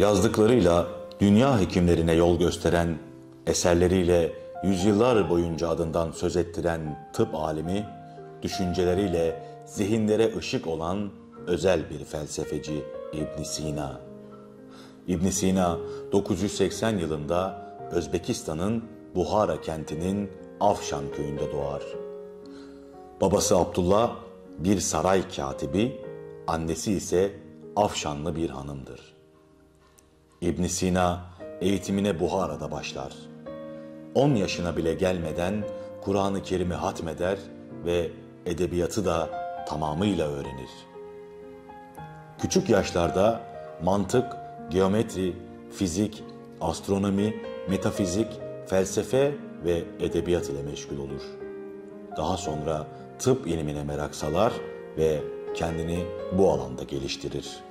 Yazdıklarıyla dünya hekimlerine yol gösteren, eserleriyle yüzyıllar boyunca adından söz ettiren tıp alimi, düşünceleriyle zihinlere ışık olan özel bir felsefeci İbn Sina. İbn Sina 980 yılında Özbekistan'ın Buhara kentinin Afşan köyünde doğar. Babası Abdullah bir saray katibi, annesi ise Afşanlı bir hanımdır. İbn Sina eğitimine Buhara'da başlar. 10 yaşına bile gelmeden Kur'an-ı Kerim'i hatmeder ve edebiyatı da tamamıyla öğrenir. Küçük yaşlarda mantık, geometri, fizik, astronomi, metafizik, felsefe ve edebiyat ile meşgul olur. Daha sonra tıp ilmine merak salar ve kendini bu alanda geliştirir.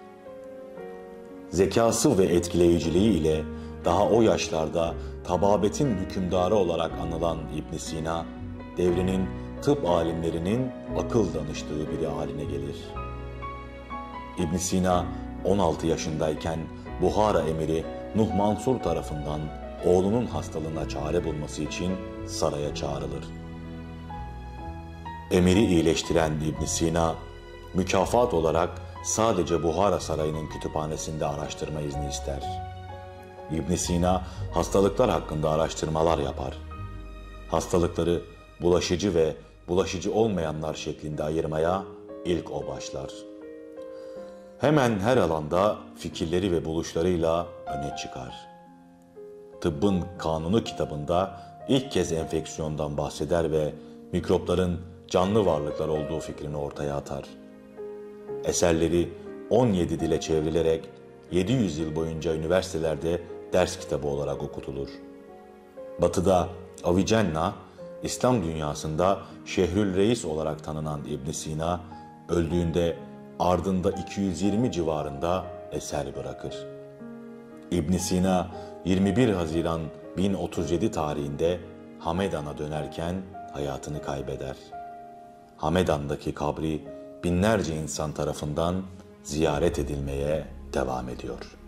Zekası ve etkileyiciliği ile daha o yaşlarda tababetin hükümdarı olarak anılan İbn Sina, devrinin tıp alimlerinin akıl danıştığı biri haline gelir. İbn Sina 16 yaşındayken Buhara emiri Nuh Mansur tarafından oğlunun hastalığına çare bulması için saraya çağrılır. Emiri iyileştiren İbn Sina, mükafat olarak sadece Buhara Sarayı'nın kütüphanesinde araştırma izni ister. İbn Sina hastalıklar hakkında araştırmalar yapar. Hastalıkları bulaşıcı ve bulaşıcı olmayanlar şeklinde ayırmaya ilk o başlar. Hemen her alanda fikirleri ve buluşlarıyla öne çıkar. Tıbbın Kanunu kitabında ilk kez enfeksiyondan bahseder ve mikropların canlı varlıklar olduğu fikrini ortaya atar. Eserleri 17 dile çevrilerek 700 yıl boyunca üniversitelerde ders kitabı olarak okutulur. Batı'da Avicenna, İslam dünyasında Şehrül Reis olarak tanınan İbn Sina, öldüğünde ardında 220 civarında eser bırakır. İbn Sina 21 Haziran 1037 tarihinde Hamedan'a dönerken hayatını kaybeder. Hamedan'daki kabri binlerce insan tarafından ziyaret edilmeye devam ediyor.